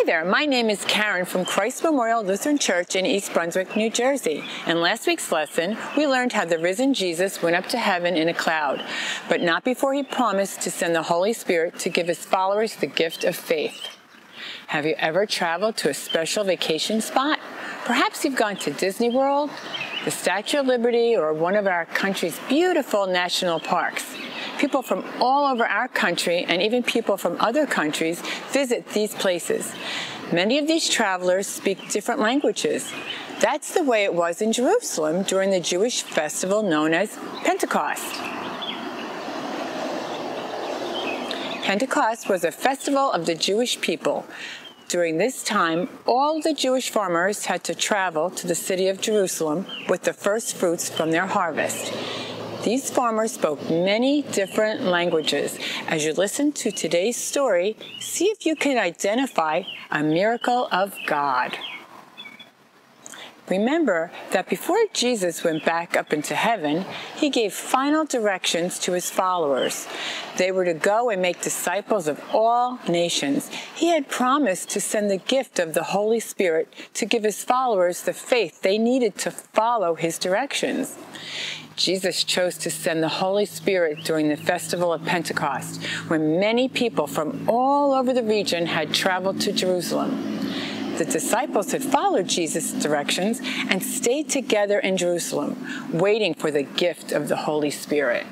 Hi there, my name is Karen from Christ Memorial Lutheran Church in East Brunswick, New Jersey. In last week's lesson, we learned how the risen Jesus went up to heaven in a cloud, but not before he promised to send the Holy Spirit to give his followers the gift of faith. Have you ever traveled to a special vacation spot? Perhaps you've gone to Disney World, the Statue of Liberty, or one of our country's beautiful national parks. People from all over our country and even people from other countries visit these places. Many of these travelers speak different languages. That's the way it was in Jerusalem during the Jewish festival known as Pentecost. Pentecost was a festival of the Jewish people. During this time, all the Jewish farmers had to travel to the city of Jerusalem with the first fruits from their harvest. These farmers spoke many different languages. As you listen to today's story, see if you can identify a miracle of God. Remember that before Jesus went back up into heaven, he gave final directions to his followers. They were to go and make disciples of all nations. He had promised to send the gift of the Holy Spirit to give his followers the faith they needed to follow his directions. Jesus chose to send the Holy Spirit during the festival of Pentecost, when many people from all over the region had traveled to Jerusalem. The disciples had followed Jesus' directions and stayed together in Jerusalem, waiting for the gift of the Holy Spirit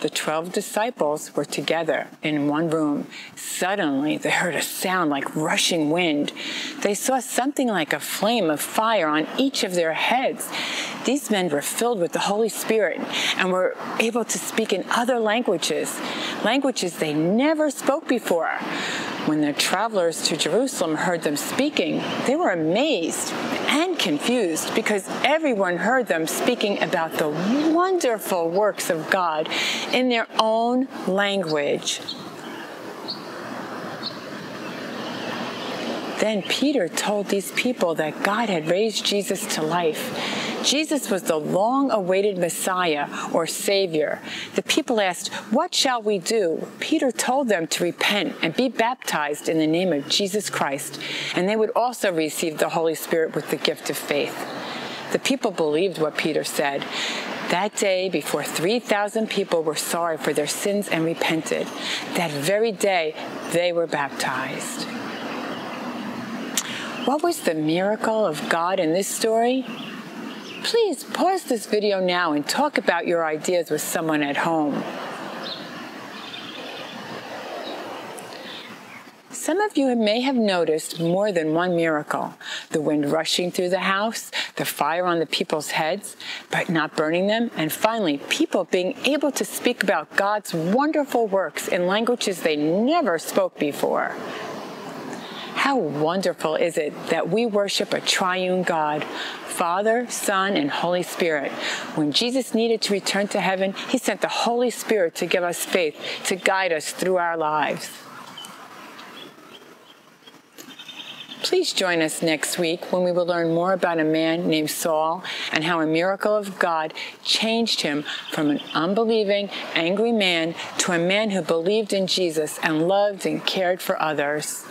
the 12 disciples were together in one room. Suddenly, they heard a sound like rushing wind. They saw something like a flame of fire on each of their heads. These men were filled with the Holy Spirit and were able to speak in other languages, languages they never spoke before. When the travelers to Jerusalem heard them speaking, they were amazed and confused because everyone heard them speaking about the wonderful works of God in their own language. Then Peter told these people that God had raised Jesus to life Jesus was the long awaited Messiah or Savior. The people asked, What shall we do? Peter told them to repent and be baptized in the name of Jesus Christ, and they would also receive the Holy Spirit with the gift of faith. The people believed what Peter said. That day, before 3,000 people were sorry for their sins and repented, that very day they were baptized. What was the miracle of God in this story? Please pause this video now and talk about your ideas with someone at home. Some of you may have noticed more than one miracle the wind rushing through the house, the fire on the people's heads, but not burning them, and finally, people being able to speak about God's wonderful works in languages they never spoke before. How wonderful is it that we worship a triune God, Father, Son, and Holy Spirit. When Jesus needed to return to heaven, he sent the Holy Spirit to give us faith, to guide us through our lives. Please join us next week when we will learn more about a man named Saul and how a miracle of God changed him from an unbelieving, angry man to a man who believed in Jesus and loved and cared for others.